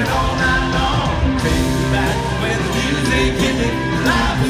it all night long. Take back when the music hit it. Live